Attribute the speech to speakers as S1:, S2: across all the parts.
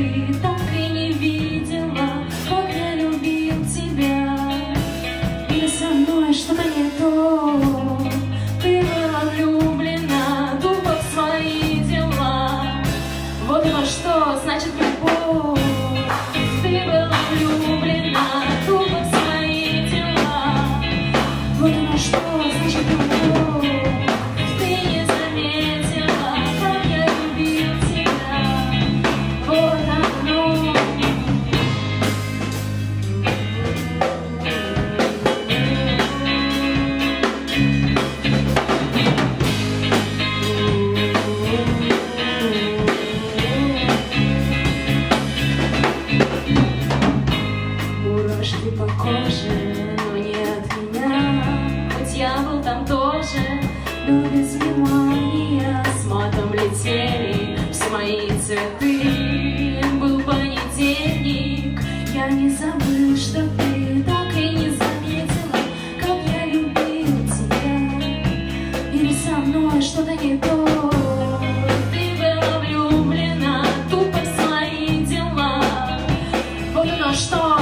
S1: You. люди с внимания С матом летели все мои цветы. Был понедельник, я не забыл, что ты так и не заметила Как я любил тебя. Или со мной что-то не то. Что.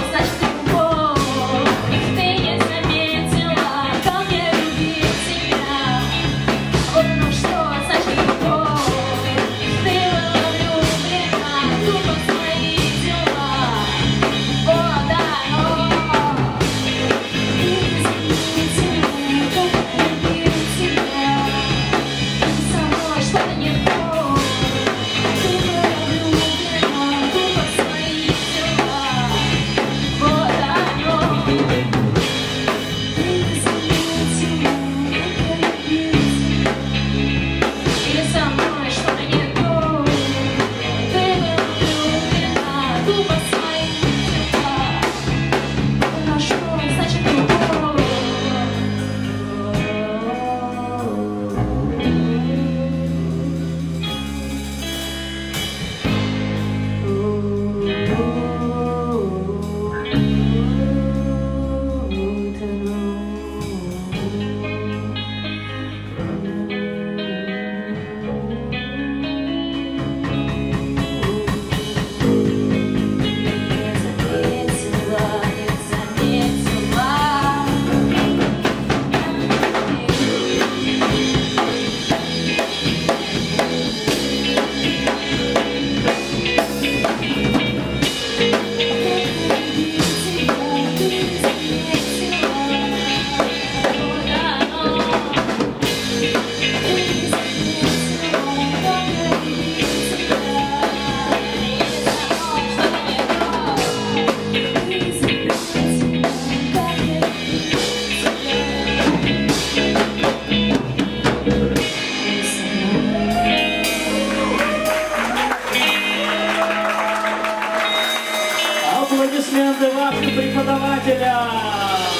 S2: Аплодисменты вашим преподавателям!